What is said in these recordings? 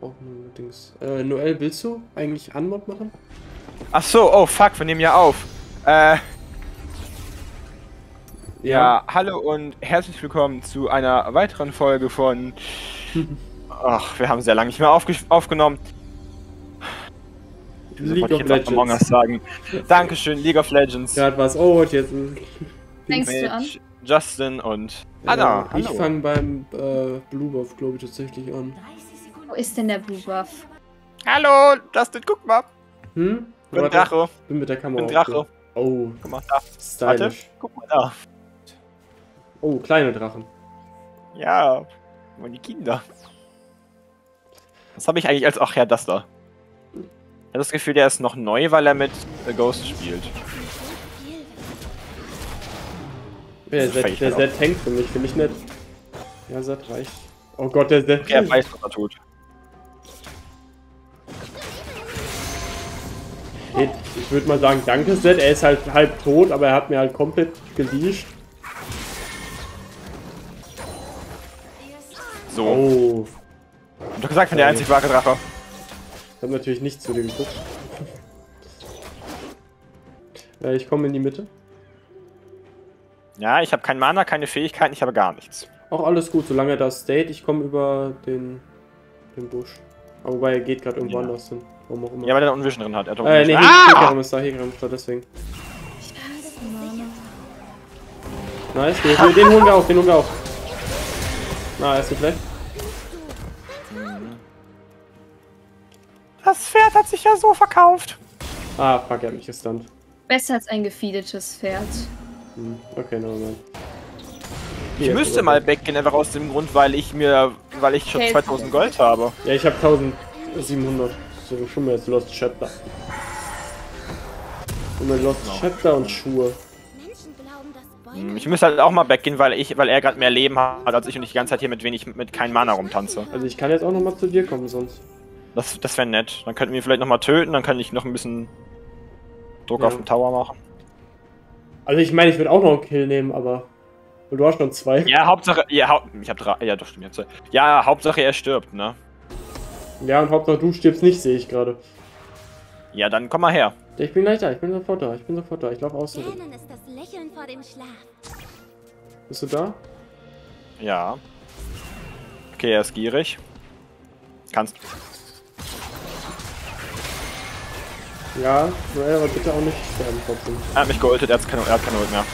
Auch nur Dings. Äh, Noel, willst du eigentlich Anmod machen? Ach so, oh fuck, wir nehmen ja auf. Äh, ja, hallo und herzlich willkommen zu einer weiteren Folge von. Ach, wir haben sehr lange nicht mehr aufge aufgenommen. League of Legends. Among Us sagen. Dankeschön, League of Legends. Gerade was. Oh, und jetzt. Fängst du an? Justin und Ja, Anna. ich hallo. fange beim äh, Blue Buff, glaube ich, tatsächlich an. Wo ist denn der Blue Buff? Hallo, Justin, guck mal. Hm? Ich bin Warte, Drache. bin mit der Ich Kamera. bin Drache. Oh, Guck mal da. Warte. stylisch. Guck mal da. Oh, kleine Drachen. Ja, meine Kinder. Was habe ich eigentlich als. Ach ja, das da. Ich habe das Gefühl, der ist noch neu, weil er mit äh, Ghost spielt. Der Das Set, der halt Set hängt für mich, finde ich nett. Ja, Set reicht. Oh Gott, der Set. Er weiß, was er tut. Ich würde mal sagen, danke Set. Er ist halt halb tot, aber er hat mir halt komplett geleasht. So. Oh. Und du gesagt, ich bin der einzig wahre Drache. Ich habe natürlich nicht zu dir geguckt. äh, ich komme in die Mitte. Ja, ich habe kein Mana, keine Fähigkeiten, ich habe gar nichts. Auch alles gut, solange er da state. Ich komme über den, den Busch. Aber wobei er geht gerade irgendwo Ja. anders hin. Warum auch immer. Ja, weil er einen Unvision drin hat. Er hat äh, nee, Unvision. ah! ist da, Hegeram ist da, deswegen. Nice, den, den holen wir auf, den holen wir auf. Na, er ist weg. Das Pferd hat sich ja so verkauft. Ah, fuck, er hat mich gestunt. Besser als ein gefeedetes Pferd. Hm, okay, nevermind. Ich müsste mal backgehen, einfach aus dem Grund, weil ich mir, weil ich schon Okay. 2000 Gold habe. Ja, ich habe 1700. Deswegen schon mal jetzt Lost Chapter. Und mir Lost Chapter und Schuhe. Ich müsste halt auch mal backgehen, weil ich, weil er gerade mehr Leben hat als ich und ich die ganze Zeit hier mit wenig, mit keinem Mana rumtanze. Also ich kann jetzt auch noch mal zu dir kommen sonst. Das, das wäre nett. Dann könnten wir vielleicht noch mal töten, dann kann ich noch ein bisschen Druck Ja. auf den Tower machen. Also ich meine, ich würde auch noch einen Kill nehmen, aber... Und du hast schon zwei. Ja, Hauptsache, ja, Haupt, ich hab drei, ja, doch stimmt jetzt. Ja, Hauptsache er stirbt, ne? Ja, und Hauptsache du stirbst nicht, sehe ich gerade. Ja, dann komm mal her. Ich bin gleich da, ich bin sofort da, ich bin sofort da. Ich laufe außen. rum. Gähnen ist das Lächeln vor dem Schlaf. Bist du da? Ja. Okay, er ist gierig. Kannst. Ja, aber bitte auch nicht sterben trotzdem. Er hat mich geultet, er hat keine, er hat keine Ult mehr.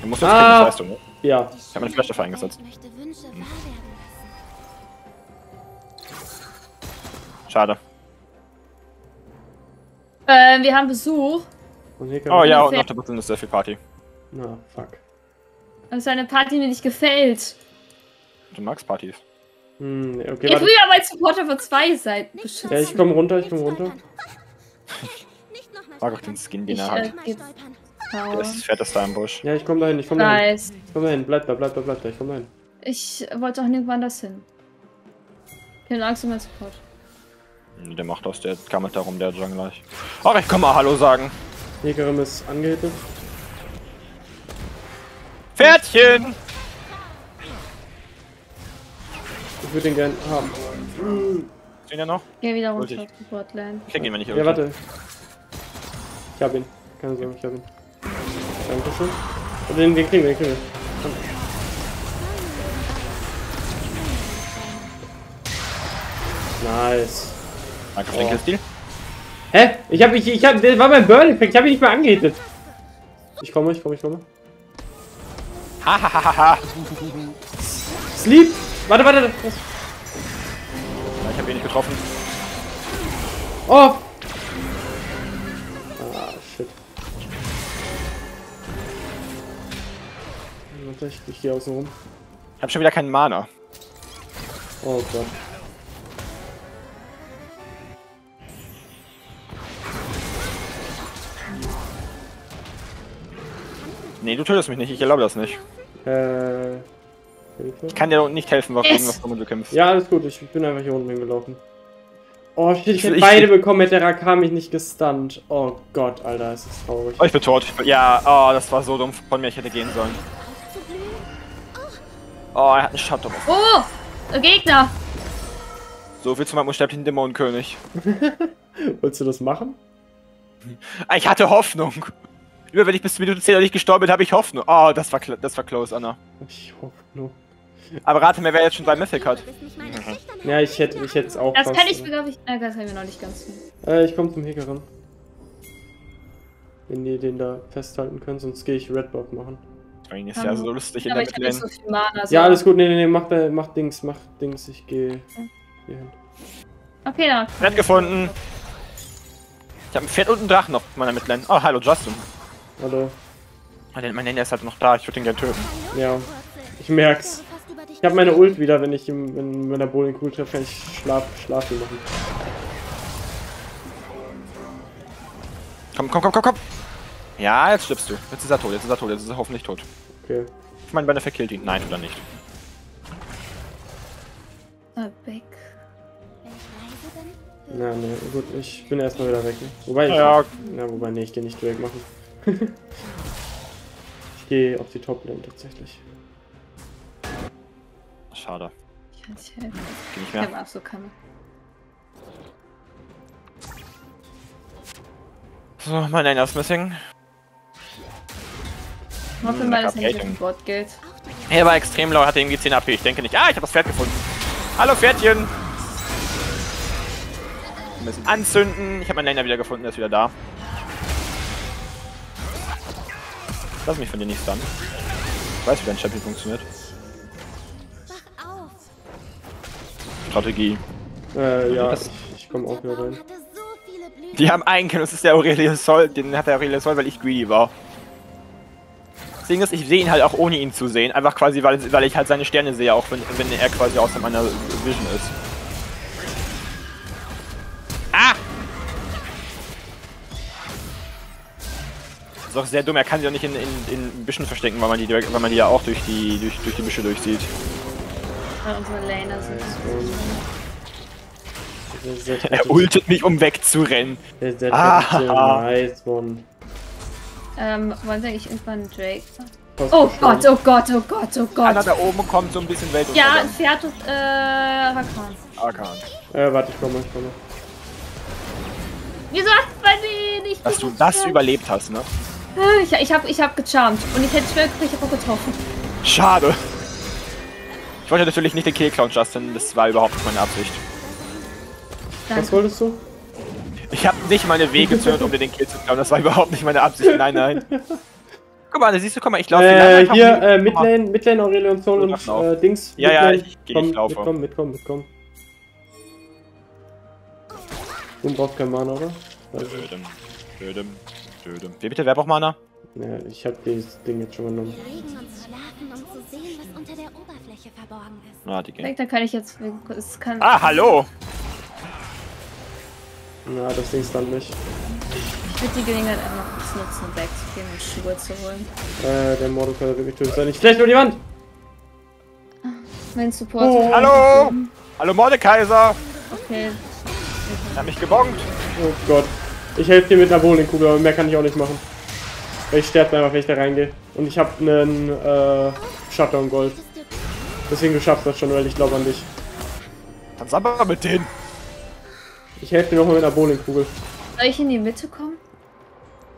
Du musst jetzt Ah. kriegen, weißt du, ne? Ja, Ich habe meine Flash dafür eingesetzt. Lassen. Schade. Äh, wir haben Besuch. Oh ja, und noch der Button ist sehr viel Party. Na, fuck. Das ist eine Party, die mir nicht gefällt. Du magst Partys. Hm, okay, Ich warte. will ja mein Supporter von zwei Seiten beschützen. Ja, ich komme runter, ich komme runter. Mag auch den Skin, den Ich, er äh, hat. geb- Power. Das Pferd ist da im Busch. Ja, ich komme dahin, ich komme dahin. Nice. Ich komme dahin, bleib da, bleib da, bleib da, ich komme dahin. Ich wollte auch nirgendwo anders hin. Ich habe Angst um meinen Support. Nee, Der macht das, der kammelt darum, der Jungle. Ach, ich kann mal Hallo sagen. Hegerim ist angehittet. Pferdchen! Ich würde den gern haben. Ist den ja noch? Geh wieder runter die Botline. Krieg ihn, wenn ich Ja, warte. Ich hab ihn. Keine Sorge, ich hab ihn. Dankeschön. Und den, den kriegen wir, den kriegen wir. Komm. Nice. Danke für den. Killstil. Hä? Ich hab, ich, ich hab, das war mein Burn-Effekt, ich hab ihn nicht mehr angehittet. Ich komme, ich komme, ich komme. Hahaha. Sleep! Warte, warte, warte. Ich hab ihn nicht getroffen. Oh! Warte, ich, ich gehe außen rum. Ich hab schon wieder keinen Mana. Oh Gott. Nee, du tötest mich nicht, ich erlaube das nicht. Äh. Hilfe? Ich kann dir nicht helfen, warum Es- was du kämpfst. Ja, alles gut, ich bin einfach hier unten hingelaufen. Oh shit, ich Ich- hätte ich- beide bekommen, hätte der Rakam mich nicht gestunt. Oh Gott, Alter, es ist traurig. Oh, ich bin tot. Ich bin, ja, oh, das war so dumm von mir, ich hätte gehen sollen. Oh, er hat einen drauf. Oh! Der Gegner! So viel zu meinem unsterblichen Dämonenkönig. Wolltest du das machen? Ah, Ich hatte Hoffnung. Über wenn ich bis zur Minute 10 noch nicht gestorben bin, habe ich Hoffnung. Oh, das war, kl- das war close, Anna. Ich hoffe nur. Aber rate mir, wer jetzt schon bei Mythic hat. Ja, ich hätte ich hätte es auch Das fast, kann ich, glaube ich. Äh, das kann ich mir noch nicht ganz. Äh, ich komme zum Heker ran. Wenn die den da festhalten können, sonst gehe ich Redbuff machen. Deswegen ist ja so lustig in der ich nicht so viel Mana. So. Ja, alles gut, nee, nee, nee, mach, da- mach Dings, mach Dings, ich gehe hier hin. Okay, dann. Pferd gefunden. Ich habe ein Pferd und einen Drachen auf meiner Midlane. Oh, hallo Justin. Hallo. Ah, der- Mein Handy ist halt noch da, ich würde ihn gerne töten. Ja, ich merk's. Ich habe meine Ult wieder, wenn ich im, wenn, wenn der Bowling cool treffe, kann ich Schlaf, Schlafen machen. Komm, komm, komm, komm, komm. Ja, jetzt stirbst du. Jetzt ist er tot, jetzt ist er tot, jetzt ist er hoffentlich tot. Okay. Ich meine, Benefit killt ihn. Nein, tut er nicht. Äh. Wenn bin, Na, nee, gut, ich bin erstmal wieder weg. Ne? Wobei ich. Ja. Na, wobei, nee, ich gehe nicht direkt machen. ich gehe auf die Top-Lane tatsächlich. Schade. Ich kann nicht helfen. Geh nicht Ich mehr. habe absolut keine. So, mein Name ist missing. Ich hoffe Hm, mal, dass er nicht gilt. auch die Er war extrem low, hatte irgendwie 10 AP. Ich denke nicht. Ah, ich habe das Pferd gefunden. Hallo Pferdchen. Wir müssen anzünden. Ich habe meinen Laner wieder gefunden, der ist wieder da. Lass mich von dir nicht stunnen. Ich weiß, wie dein Champion funktioniert. Auf. Strategie. Äh, ja, Das- ich, ich komme auch Der wieder rein. Die haben einen Kill, das ist der Aurelius Sol. Den hat der Aurelius Sol, weil ich greedy war. Das Ding ist, ich sehe ihn halt auch ohne ihn zu sehen. Einfach quasi, weil, weil ich halt seine Sterne sehe, auch wenn, wenn er quasi außer meiner Vision ist. Ah! Das ist auch sehr dumm, er kann sich auch nicht in, in, in Büschen verstecken, weil man die, direkt- weil man die ja auch durch die, durch, durch die Büsche durchsieht. Weil unsere Laner sind. Der, Er ultet mich, um wegzurennen. Der, der, Ah. Ähm, wollen Sie eigentlich irgendwann Drake? Oh. Gott, oh Gott, oh Gott, oh Einer Gott. da oben kommt so ein bisschen Welt Ja, ein Pferd und, äh, Rakan. Arkan. Äh, warte, ich komme, ich komme. Wieso hat bei mir nicht Dass du das ja? überlebt hast, ne? Ich, ich hab, ich hab gecharmt. Und ich hätte schwer gekriegt, ich hab auch getroffen. Schade. Ich wollte natürlich nicht den Kill klauen, Justin. Das war überhaupt nicht meine Absicht. Was Danke. wolltest du? Ich habe nicht meine Wege gezündet, um dir den Kill zu klauen. Das war überhaupt nicht meine Absicht. Nein, nein. Guck mal, da siehst du, guck mal, ich laufe Äh, hier, mit- äh, Midlane, Midlane So, und äh, Dings. Ja, ja, ich geh, Komm, ich laufe. Mitkommen, mitkommen, mitkommen. Du brauchst kein Mana, oder? Dödem, dödem, dödem. Wie bitte, wer braucht Mana? ja, ich hab dieses Ding jetzt schon genommen. Wir regen uns schlafen, zu sehen, was unter der Oberfläche verborgen ist. Ah, die Ich gehen. denke, da kann ich jetzt. Es kann. Ah, hallo! Na, das Ding stand nicht. Ich würde die Gelegenheit einfach kurz nutzen, um wegzugehen und Schuhe zu holen. Äh, der Mordecai wird mich töten. Sei nicht schlecht über die Wand! Mein Support. Oh. Hallo! Hallo Mordekaiser! Okay. Er hat mich gebongt. Oh Gott. Ich helfe dir mit einer Bowlingkugel, aber mehr kann ich auch nicht machen. Weil ich sterbe einfach, wenn ich da reingehe. Und ich habe einen äh, Shutdown Gold. Deswegen du schaffst das schon, weil ich glaube an dich. Dann sabber mit denen. Ich helfe dir nochmal mit einer Bowlingkugel. Soll ich in die Mitte kommen?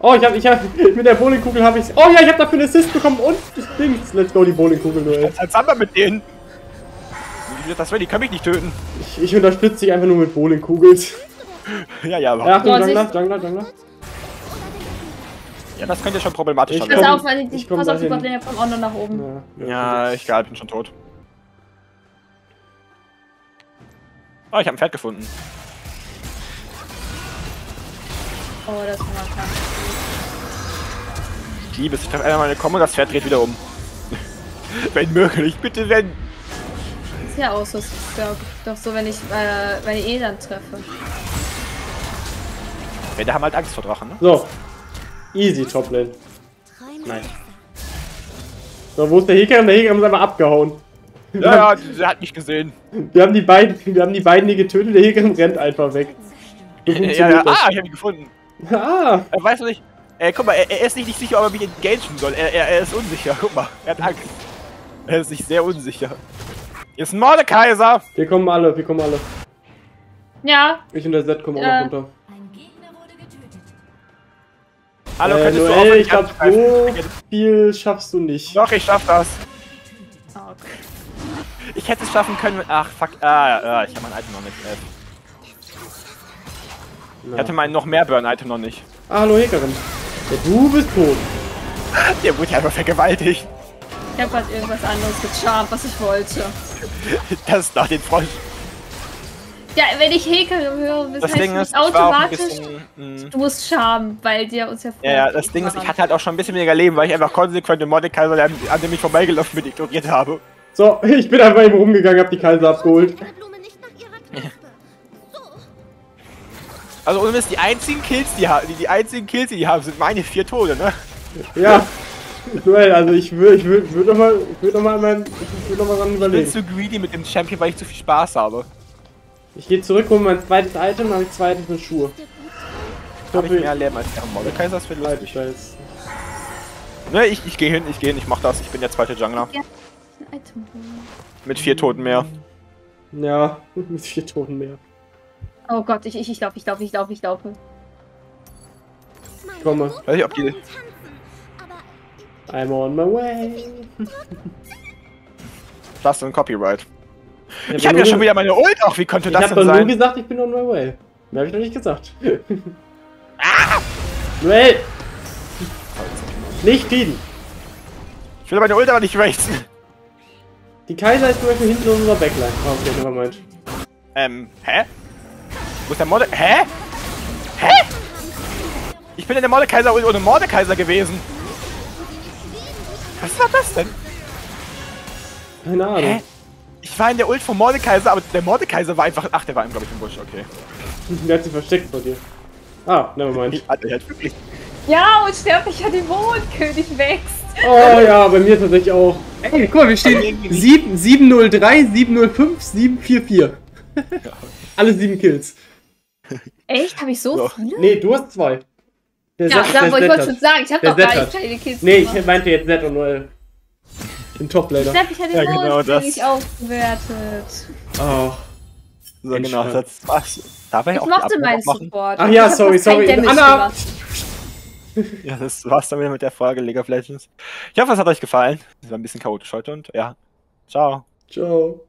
Oh, ich hab, ich hab, mit der Bowlingkugel habe ich Oh ja, ich habe dafür einen Assist bekommen und das Dings. Let's go, die Bowlingkugel nur. ey. Dann sabber mit denen. Wie wird das will, die können mich nicht töten. Ich, ich unterstütze dich einfach nur mit Bowlingkugeln. Ja, ja, aber. Ja, Achtung. Jungler, Jungler, Jungler. Ja, das könnte schon problematisch Ich sein. Pass auf, weil ich komm pass auf, die. Botlane kommen auch noch nach oben. Ja, Ja, ich glaube, ich bin schon tot. Oh, ich habe ein Pferd gefunden. Oh, das war mal klar. Ich liebe es. Ich treffe einmal meine Kombo und das Pferd dreht wieder um. wenn möglich, bitte wenn. Ist ja auch so. Ist doch, doch so, wenn ich äh, meine E dann treffe. Ja, da haben halt Angst vor Drachen, ne? So. Easy Toplane. Nein. So, wo ist der Heker? Der Heker ist einfach abgehauen. Ja, ja, der hat mich gesehen. Wir haben die beiden, wir haben die beiden nie getötet, der Heker rennt einfach weg. Ja, ja, ah, ich habe ihn gefunden. Ah, Er weiß noch nicht. Äh, guck mal, er, er ist nicht, nicht sicher, ob er mich engagen soll. Er, er, er ist unsicher. Guck mal, er hat Angst. Er ist sich sehr unsicher. Hier ist ein Mordekaiser. wir kommen alle, wir kommen alle. Ja, Ich und der Z kommen auch noch runter. Hallo, äh, könntest du Noel, aufhören, ich glaube, anzugreifen? so viel schaffst du nicht. Doch, ich schaff das. Ich hätte es schaffen können mit. Ach, fuck. Ah, ja, ich habe mein Item noch nicht. Äh, Ich hatte mein noch mehr Burn-Item noch nicht. Ah, hallo Hackerin. Ja, du bist tot. Der wurde ja einfach vergewaltigt. ich hab grad irgendwas anderes gecharmt, was ich wollte. Das ist doch den Frosch. Ja, wenn ich Häkerin höre, das, Das heißt Ding ist, automatisch, bisschen. mh, du musst Charme, weil dir uns ja Ja, ja, das Ding ist, ich hatte halt auch schon ein bisschen weniger Leben, weil ich einfach konsequent den Mordekaiser, der an dem ich vorbeigelaufen bin, ignoriert habe. So, ich bin einfach eben rumgegangen, hab die Kaiser abgeholt. Also ohne Mist, die einzigen Kills, die, die, die einzigen Kills, die die haben, sind meine vier Tode, ne? Ja. Duell, also ich würde ich würd, würd noch mal, ich würd noch mal, mein, ich würd noch mal dran Ich bin überlegen. zu greedy mit dem Champion, weil ich zu viel Spaß habe. Ich gehe zurück, hole mein zweites Item, dann habe ich zweites mit Schuhe. Ich Habe ich mehr Leben als der Mordekaiser, das wird Leute, ich weiß. Ne, ich, ich gehe hin, ich gehe hin, ich mach das. Ich bin der zweite Jungler. Holen. Mit vier Toten mehr. Ja, mit vier Toten mehr. Oh Gott, ich, ich, ich laufe, ich laufe, ich laufe, ich laufe. Meine Komme. Weiß ich, ob die- I'm on my way. Das ist ein Copyright. Ich Ich hab ja schon wieder meine Ult auch, wie konnte Ich das habe denn doch nur sein? gesagt, ich bin on my way. Mehr habe ich noch nicht gesagt. Noel! Nicht feeden! Ich will meine Ult aber nicht racen. Die Kaiser ist zum Beispiel hinten in unserer Backline. Oh, okay, nevermind. Ähm, hä? Wo ist der Morde... Hä? Hä? Ich bin in der Mordekaiser ohne Mordekaiser gewesen. Was war das denn? Keine Ahnung. Hä? Ich war in der Ult vom Mordekaiser, aber der Mordekaiser war einfach... Ach, der war, glaube ich, im Busch, okay. Der hat sich versteckt vor dir. Ah, nevermind. Ich hatte halt wirklich... Ja, und sterblicher Dämonenkönig wächst. Oh ja, bei mir tatsächlich auch. Ey, guck mal, wir stehen 7, 703, 705, 744. Alle sieben Kills. Echt? Habe ich so Doch. viele? Nee, du hast zwei. Der Ja, Z- ja der aber ich wollte schon sagen, ich habe doch gar nicht keine Kills Nee, ich meinte jetzt Z und Noel. Den Top-Laner. Sterblicher Ja, genau das. aufgewertet. Oh. So, genau, das war's. Darf ich Ich auch mochte meinen? Support. Ach ja, Ich sorry, sorry. Anna! gemacht. Ja, das war's dann wieder mit der Folge League of Legends. Ich hoffe, es hat euch gefallen. Es war ein bisschen chaotisch heute und ja, ciao. Ciao.